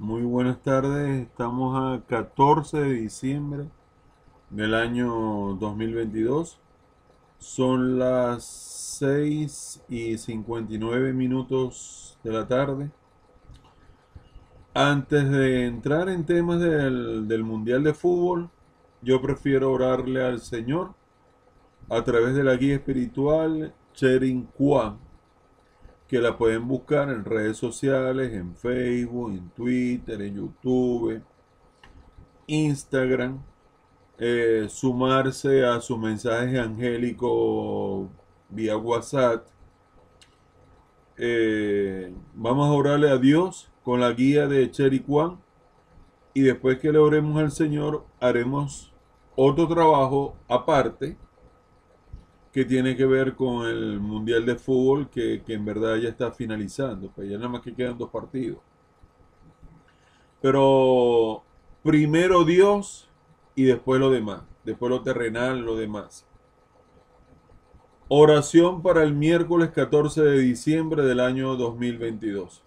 Muy buenas tardes, estamos a 14 de diciembre del año 2022. Son las 6 y 59 minutos de la tarde. Antes de entrar en temas del, del Mundial de Fútbol, yo prefiero orarle al Señor a través de la guía espiritual Cherin Kwan que la pueden buscar en redes sociales, en Facebook, en Twitter, en YouTube, Instagram, eh, sumarse a su mensaje angélico vía WhatsApp. Eh, vamos a orarle a Dios con la guía de Cherry Kwan y después que le oremos al Señor haremos otro trabajo aparte que tiene que ver con el Mundial de Fútbol que, en verdad ya está finalizando, pues ya nada más que quedan dos partidos. Pero primero Dios y después lo demás, después lo terrenal, lo demás. Oración para el miércoles 14 de diciembre del año 2022.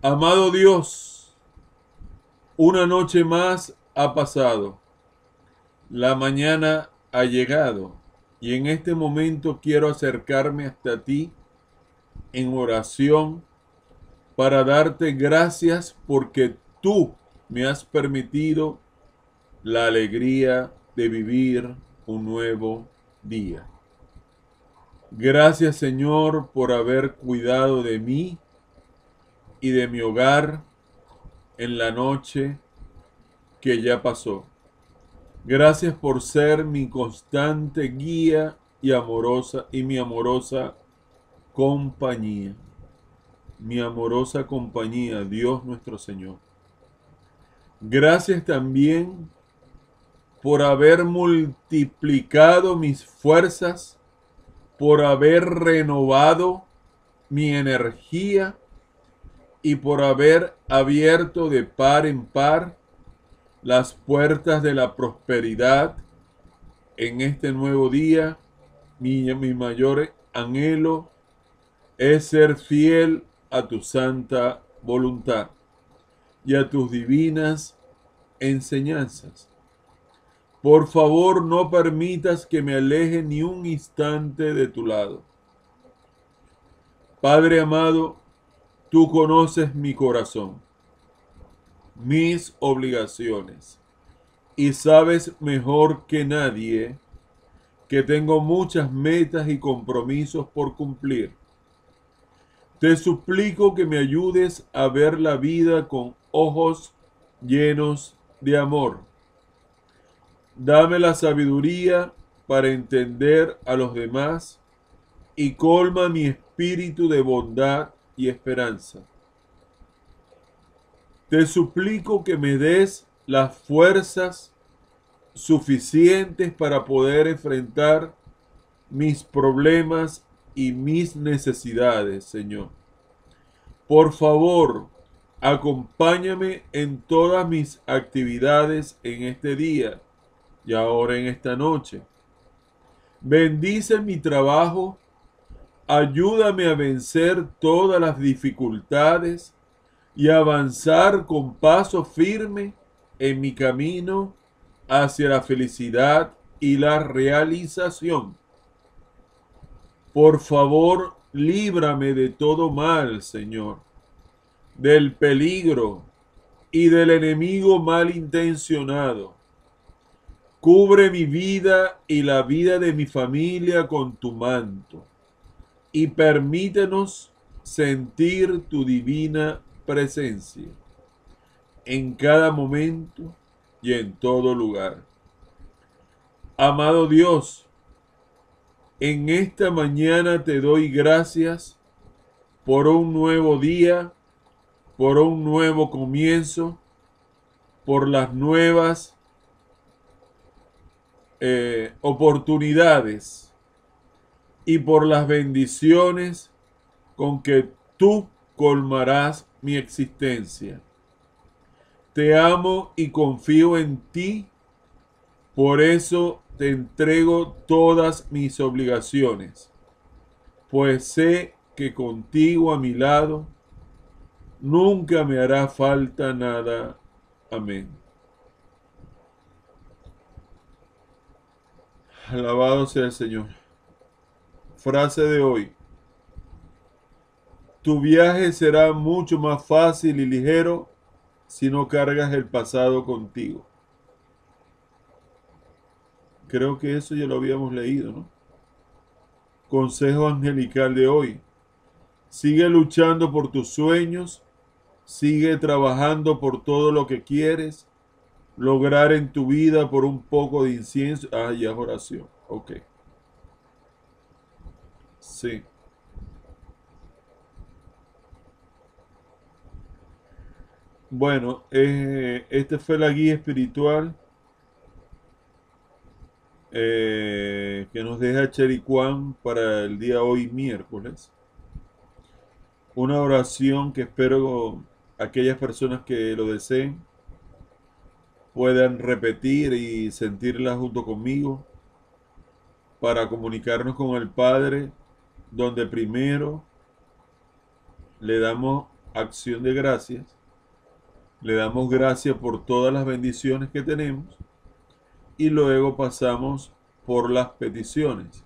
Amado Dios, una noche más ha pasado. La mañana ha llegado y en este momento quiero acercarme hasta ti en oración para darte gracias porque tú me has permitido la alegría de vivir un nuevo día. Gracias Señor por haber cuidado de mí y de mi hogar en la noche que ya pasó. Gracias por ser mi constante guía y amorosa y mi amorosa compañía. Mi amorosa compañía, Dios nuestro Señor. Gracias también por haber multiplicado mis fuerzas, por haber renovado mi energía y por haber abierto de par en par las puertas de la prosperidad en este nuevo día. Mi, mayor anhelo es ser fiel a tu santa voluntad y a tus divinas enseñanzas. Por favor, no permitas que me aleje ni un instante de tu lado. Padre amado, tú conoces mi corazón mis obligaciones. Y sabes mejor que nadie que tengo muchas metas y compromisos por cumplir. Te suplico que me ayudes a ver la vida con ojos llenos de amor. Dame la sabiduría para entender a los demás y colma mi espíritu de bondad y esperanza. Te suplico que me des las fuerzas suficientes para poder enfrentar mis problemas y mis necesidades, Señor. Por favor, acompáñame en todas mis actividades en este día y ahora en esta noche. Bendice mi trabajo, ayúdame a vencer todas las dificultades y avanzar con paso firme en mi camino hacia la felicidad y la realización. Por favor, líbrame de todo mal, Señor, del peligro y del enemigo malintencionado. Cubre mi vida y la vida de mi familia con tu manto y permítenos sentir tu divina presencia en cada momento y en todo lugar. Amado Dios, en esta mañana te doy gracias por un nuevo día, por un nuevo comienzo, por las nuevas eh, oportunidades y por las bendiciones con que tú colmarás mi existencia. Te amo y confío en ti, por eso te entrego todas mis obligaciones, pues sé que contigo a mi lado Nunca me hará falta nada. Amén. Alabado sea el Señor. Frase de hoy. Tu viaje será mucho más fácil y ligero si no cargas el pasado contigo. Creo que eso ya lo habíamos leído, ¿no? Consejo angelical de hoy. Sigue luchando por tus sueños, sigue trabajando por todo lo que quieres lograr en tu vida por un poco de incienso. Ah, ya es oración. Ok. Sí. Bueno, eh, esta fue la guía espiritual eh, que nos deja Chericuán para el día hoy miércoles. Una oración que espero aquellas personas que lo deseen puedan repetir y sentirla junto conmigo para comunicarnos con el Padre, donde primero le damos acción de gracias, le damos gracias por todas las bendiciones que tenemos y luego pasamos por las peticiones,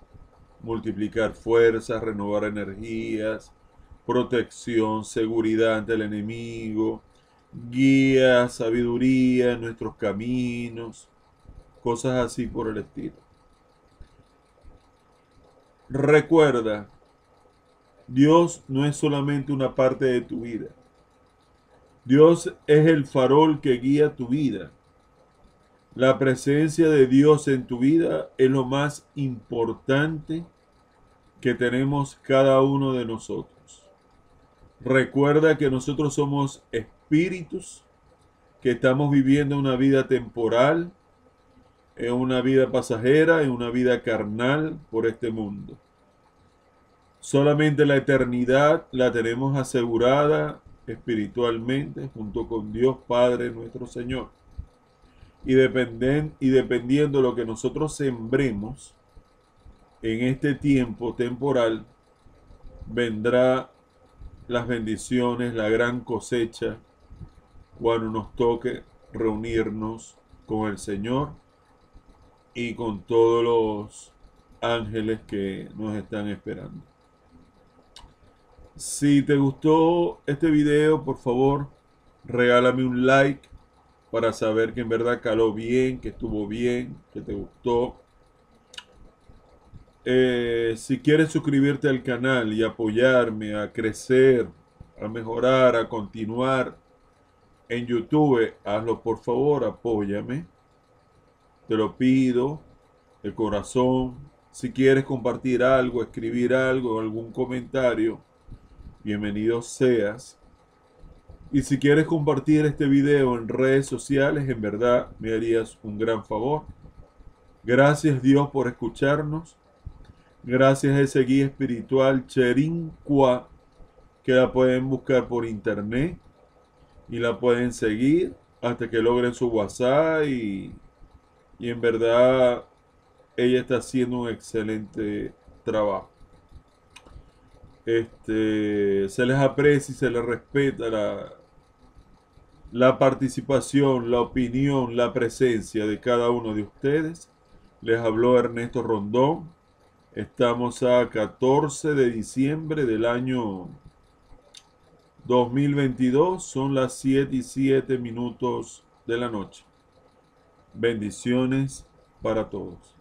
multiplicar fuerzas, renovar energías, protección, seguridad ante el enemigo, guía, sabiduría en nuestros caminos, cosas así por el estilo. Recuerda, Dios no es solamente una parte de tu vida. Dios es el farol que guía tu vida. La presencia de Dios en tu vida es lo más importante que tenemos cada uno de nosotros. Recuerda que nosotros somos espíritus que estamos viviendo una vida temporal, en una vida pasajera, en una vida carnal por este mundo. Solamente la eternidad la tenemos asegurada espiritualmente junto con Dios Padre nuestro Señor. Y, dependen, y dependiendo de lo que nosotros sembremos en este tiempo temporal, vendrá las bendiciones, la gran cosecha, cuando nos toque reunirnos con el Señor y con todos los ángeles que nos están esperando. Si te gustó este video, por favor, regálame un like para saber que en verdad caló bien, que estuvo bien, que te gustó. Eh, si quieres suscribirte al canal y apoyarme a crecer, a mejorar, a continuar en YouTube, hazlo por favor, apóyame. Te lo pido de corazón. Si quieres compartir algo, escribir algo, algún comentario, bienvenido seas. Y si quieres compartir este video en redes sociales, en verdad me harías un gran favor. Gracias Dios por escucharnos. Gracias a ese guía espiritual Cherincua, que la pueden buscar por internet y la pueden seguir hasta que logren su WhatsApp y, y en verdad ella está haciendo un excelente trabajo. Este, se les aprecia y se les respeta la, la participación, la opinión, la presencia de cada uno de ustedes. Les habló Ernesto Rondón Estamos a 14 de diciembre del año 2022. Son las 7 y 7 minutos de la noche. Bendiciones para todos.